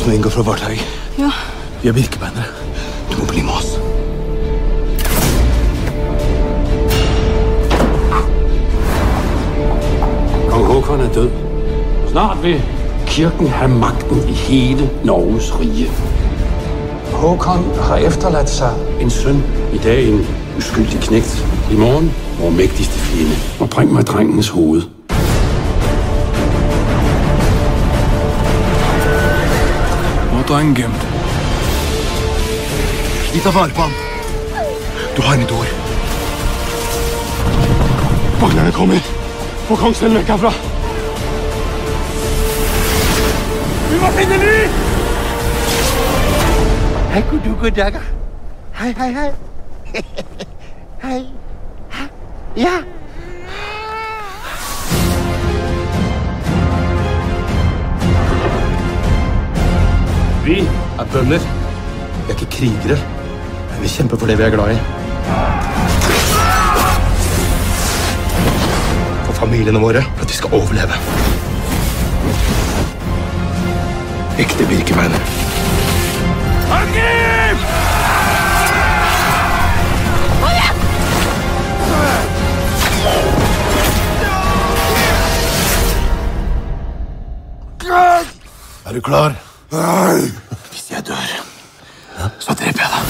Oslo Varteig. Ja. Vi er birkebeinere. Du må bli med oss. Kong Håkon er død. Snart vil kirken ha magten i hele Norges rige. Håkon har efterladt seg en søn. I dag en uskyldig knægt. I morgen vår mægtigste fiende. Og bring meg drengens hoved. Er drengen gjemt. Vi tar vare på ham. Du har mitt ord. Vagnerne kommer. Få kongsvennen vekk herfra. Vi må finne ny! Hei, god du, god dag. Hei, hei, hei. Hei. Ja. Vi er bønder. Vi er ikke krigere. Men vi kjemper for det vi er glad i. For familiene våre, for at vi skal overleve. Ekte birkebeiner. Angrip! Er du klar? Ai! Viciador. Só Sou ela.